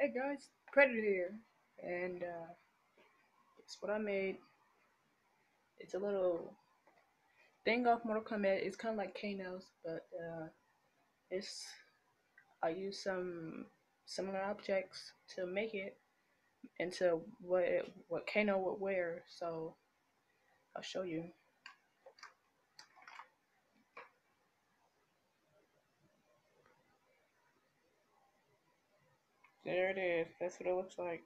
Hey guys, Predator here, and uh, it's what I made. It's a little thing off Mortal Kombat. It's kind of like Kano's, but uh, it's I used some similar objects to make it into what it, what Kano would wear. So I'll show you. There it is. That's what it looks like.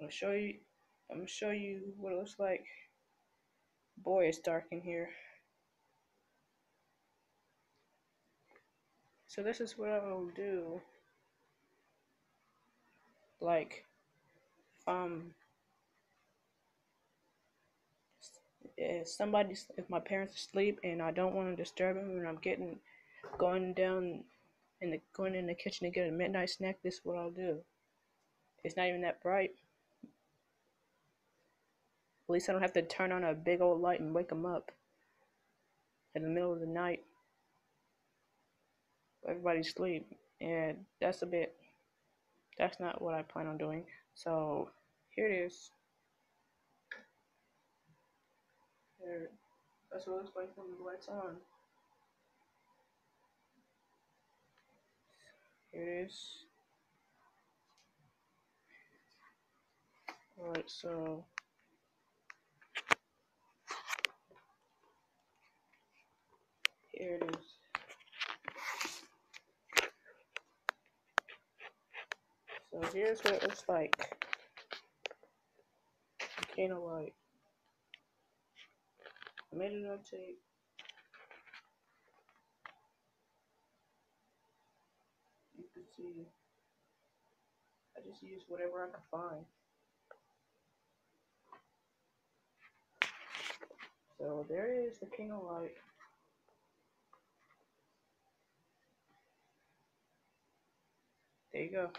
I'll show you. I'm gonna show you what it looks like. Boy, it's dark in here. So this is what I will do. Like, um, if somebody's, if my parents are asleep and I don't want to disturb them, and I'm getting going down and the going in the kitchen to get a midnight snack, this is what I'll do. It's not even that bright. At least I don't have to turn on a big old light and wake them up in the middle of the night. Everybody's asleep, and that's a bit. That's not what I plan on doing. So here it is. There, that's what it looks like when the lights on. Here it is. Alright, so here it is. So here's what it looks like. Volcano light. I made it on see I just used whatever I could find. So there is the King of Light. There you go.